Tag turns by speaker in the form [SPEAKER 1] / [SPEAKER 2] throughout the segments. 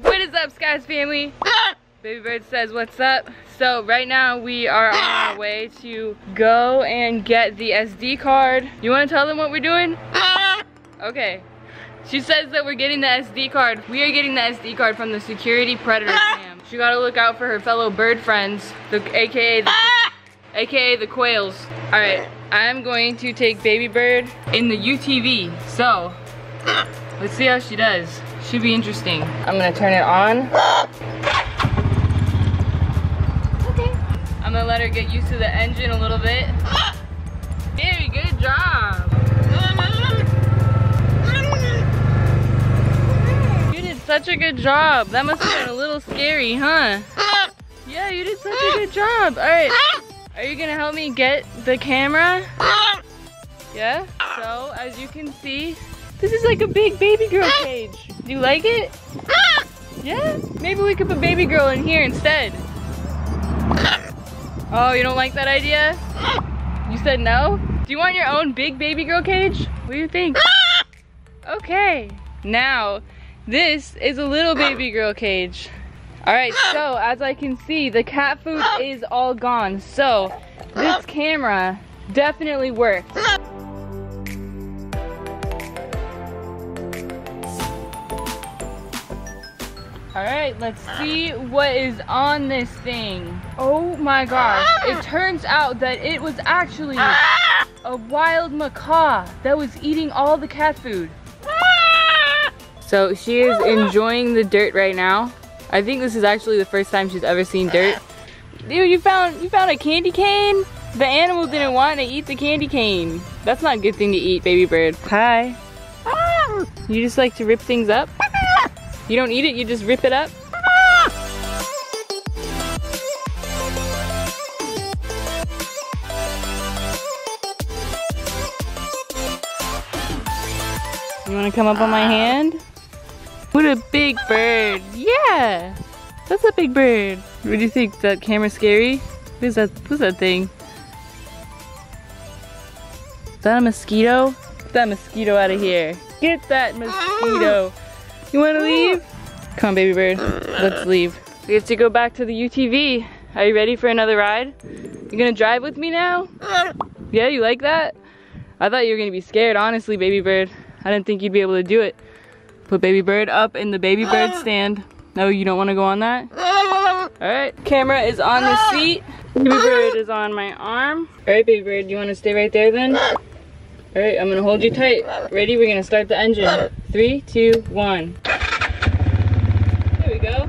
[SPEAKER 1] What is up, Skyes family? Baby Bird says, what's up? So right now we are on our way to go and get the SD card. You wanna tell them what we're doing? Okay. She says that we're getting the SD card. We are getting the SD card from the security predator cam. She gotta look out for her fellow bird friends, the AKA the, AKA the quails. All right, I'm going to take Baby Bird in the UTV. So, let's see how she does. Should be interesting. I'm gonna turn it on.
[SPEAKER 2] Okay.
[SPEAKER 1] I'm gonna let her get used to the engine a little bit. Very good job. You did such a good job. That must have been a little scary, huh? Yeah, you did such a good job. All right, are you gonna help me get the camera? Yeah, so as you can see, this is like a big baby girl ah! cage. Do you like it? Ah! Yeah, maybe we could put baby girl in here instead. Oh, you don't like that idea? You said no? Do you want your own big baby girl cage? What do you think? Ah! Okay, now this is a little baby girl cage. All right, so as I can see, the cat food is all gone. So this camera definitely works. All right, let's see what is on this thing. Oh my gosh, it turns out that it was actually a wild macaw that was eating all the cat food. So she is enjoying the dirt right now. I think this is actually the first time she's ever seen dirt. Dude, you found you found a candy cane? The animal didn't want to eat the candy cane. That's not a good thing to eat, baby bird. Hi. You just like to rip things up? You don't eat it, you just rip it up? You wanna come up on my ah. hand? What a big bird. Yeah. That's a big bird. What do you think? That camera scary? What is that? What's that thing? Is that a mosquito? Get that mosquito out of here. Get that mosquito. You wanna leave? Come on, baby bird. Let's mm. leave. We have to go back to the UTV. Are you ready for another ride? You gonna drive with me now? Mm. Yeah, you like that? I thought you were gonna be scared, honestly, baby bird. I didn't think you'd be able to do it. Put baby bird up in the baby bird mm. stand. No, you don't wanna go on that? Alright, camera is on the seat. Baby bird is on my arm. Alright, baby bird, you wanna stay right there then? Alright, I'm gonna hold you tight. Ready? We're gonna start the engine. Three, two, one. There we go.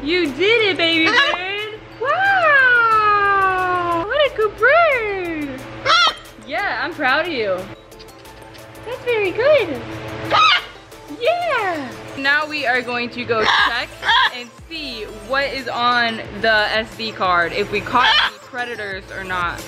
[SPEAKER 1] You did it, baby ah! bird! Wow! What a good bird! Ah! Yeah, I'm proud of you. That's very good. Yeah! Now we are going to go check and see what is on the SD card, if we caught any predators or not.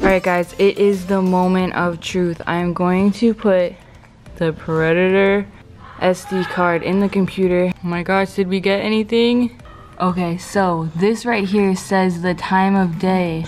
[SPEAKER 1] Alright guys, it is the moment of truth. I am going to put the Predator SD card in the computer. Oh my gosh, did we get anything? Okay, so this right here says the time of day.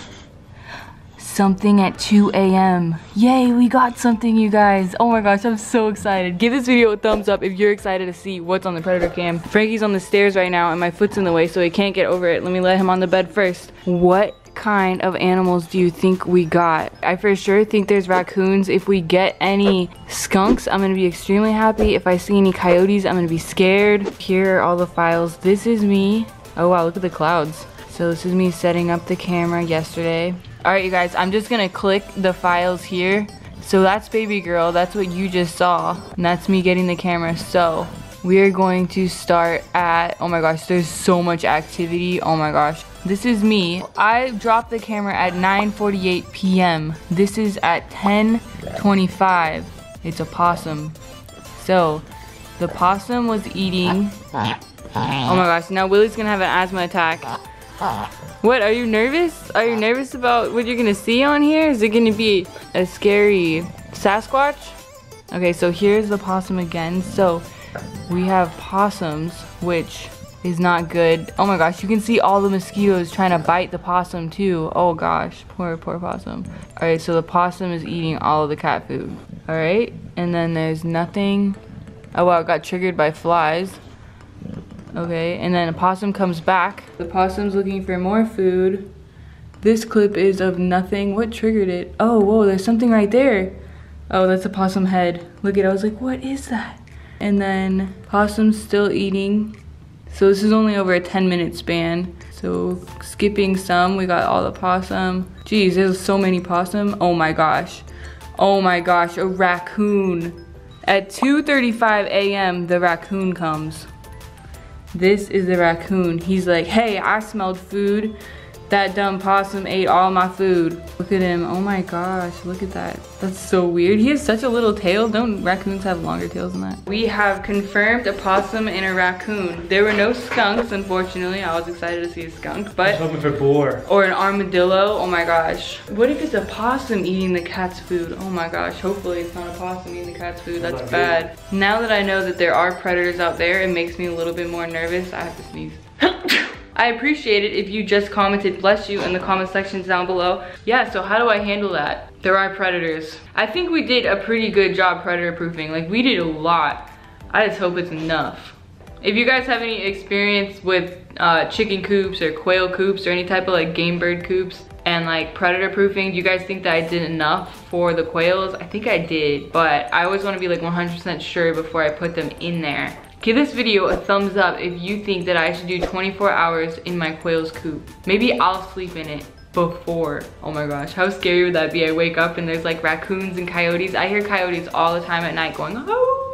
[SPEAKER 1] Something at 2 a.m. Yay, we got something, you guys. Oh my gosh, I'm so excited. Give this video a thumbs up if you're excited to see what's on the Predator cam. Frankie's on the stairs right now and my foot's in the way so he can't get over it. Let me let him on the bed first. What kind of animals do you think we got? I for sure think there's raccoons. If we get any skunks, I'm gonna be extremely happy. If I see any coyotes, I'm gonna be scared. Here are all the files. This is me. Oh wow, look at the clouds. So this is me setting up the camera yesterday. All right, you guys, I'm just gonna click the files here. So that's baby girl, that's what you just saw. And that's me getting the camera. So we are going to start at, oh my gosh, there's so much activity. Oh my gosh. This is me. I dropped the camera at 9.48 p.m. This is at 10.25. It's a possum. So, the possum was eating. Oh my gosh, now Willie's gonna have an asthma attack. What, are you nervous? Are you nervous about what you're gonna see on here? Is it gonna be a scary Sasquatch? Okay, so here's the possum again. So we have possums, which is not good. Oh my gosh, you can see all the mosquitoes trying to bite the possum too. Oh gosh, poor, poor possum. All right, so the possum is eating all of the cat food. All right, and then there's nothing. Oh wow, it got triggered by flies. Okay, and then a possum comes back. The possum's looking for more food. This clip is of nothing. What triggered it? Oh, whoa, there's something right there. Oh, that's a possum head. Look at it, I was like, what is that? And then possum's still eating. So this is only over a 10 minute span. So skipping some, we got all the possum. Geez, there's so many possum. Oh my gosh. Oh my gosh, a raccoon. At 2.35 a.m., the raccoon comes. This is the raccoon. He's like, hey, I smelled food. That dumb possum ate all my food. Look at him. Oh my gosh, look at that. That's so weird. He has such a little tail. Don't raccoons have longer tails than that? We have confirmed a possum and a raccoon. There were no skunks, unfortunately. I was excited to see a skunk, but...
[SPEAKER 3] I was hoping for boar.
[SPEAKER 1] Or an armadillo. Oh my gosh. What if it's a possum eating the cat's food? Oh my gosh. Hopefully it's not a possum eating the cat's food. That's bad. Now that I know that there are predators out there, it makes me a little bit more nervous. I have to sneeze. I appreciate it if you just commented bless you in the comment sections down below. Yeah, so how do I handle that? There are predators. I think we did a pretty good job predator proofing. Like we did a lot. I just hope it's enough. If you guys have any experience with uh, chicken coops or quail coops or any type of like game bird coops and like predator proofing, do you guys think that I did enough for the quails? I think I did, but I always wanna be like 100% sure before I put them in there. Give this video a thumbs up if you think that I should do 24 hours in my quail's coop. Maybe I'll sleep in it before. Oh my gosh, how scary would that be? I wake up and there's like raccoons and coyotes. I hear coyotes all the time at night going, oh.